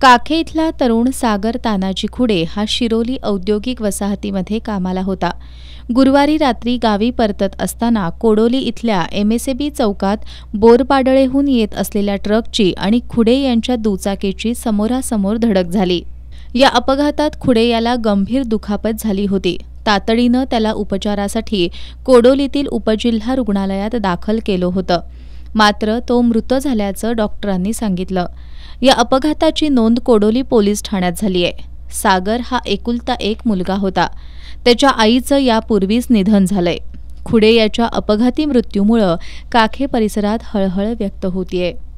काखे इथला तरुण सागर तानाजी खुडे हा शिरोली औद्योगिक वसाहतीमध्ये कामाला होता. गुरुवारी रात्री गावी परतत असताना कोडोली इथल्या एम एस ए बी चौकात बोरपाडळेहून येत असलेल्या ट्रकची आणि खुडे यांच्या दुचाकीची समोरासमोर धडक झाली. या अपघातात खुडे याला गंभीर दुखापत झाली होती. तातडीनं त्याला उपचारासाठी कोडोलीतील उपजिल्हा रुग्णालयात दाखल केलं होतं. मात्र तो मृत झाल्याचं डॉक्टरांनी सांगितलं. या अपघाताची नोंद कोडोली पोलीस ठाण्यात झाली आहे. सागर हा एकुलता एक मुलगा होता. त्याच्या आईचं यापूर्वीच निधन झालंय. खुडे याच्या अपघाती मृत्यूमुळं काखे परिसरात हळहळ व्यक्त होतीये.